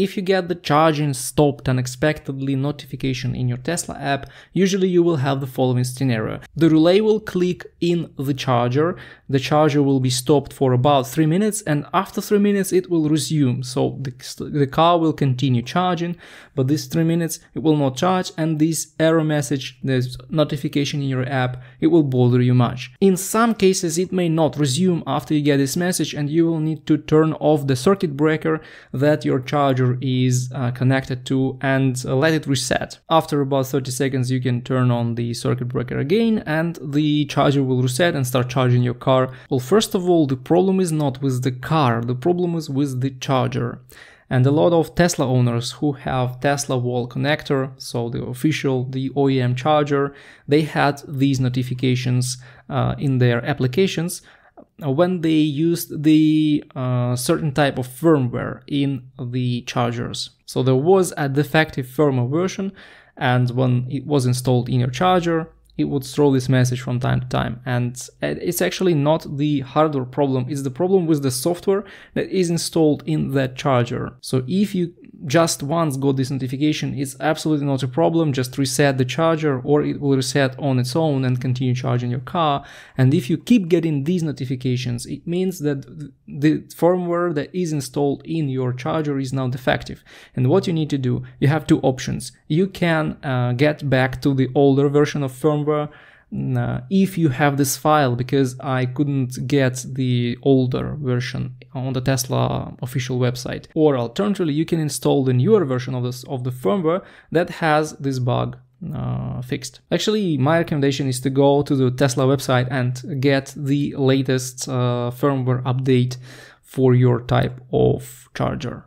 If you get the charging stopped unexpectedly notification in your Tesla app, usually you will have the following scenario. The relay will click in the charger, the charger will be stopped for about 3 minutes and after 3 minutes it will resume. So the, the car will continue charging, but these 3 minutes it will not charge and this error message, this notification in your app, it will bother you much. In some cases it may not resume after you get this message and you will need to turn off the circuit breaker that your charger is uh, connected to and uh, let it reset. After about 30 seconds you can turn on the circuit breaker again and the charger will reset and start charging your car. Well first of all the problem is not with the car, the problem is with the charger. And a lot of Tesla owners who have Tesla wall connector, so the official, the OEM charger, they had these notifications uh, in their applications when they used the uh, certain type of firmware in the chargers. So there was a defective firmware version and when it was installed in your charger, it would throw this message from time to time. And it's actually not the hardware problem, it's the problem with the software that is installed in that charger. So if you just once got this notification, it's absolutely not a problem. Just reset the charger or it will reset on its own and continue charging your car. And if you keep getting these notifications, it means that the firmware that is installed in your charger is now defective. And what you need to do, you have two options. You can uh, get back to the older version of firmware if you have this file because I couldn't get the older version on the Tesla official website. Or alternatively, you can install the newer version of this of the firmware that has this bug uh, fixed. Actually, my recommendation is to go to the Tesla website and get the latest uh, firmware update for your type of charger.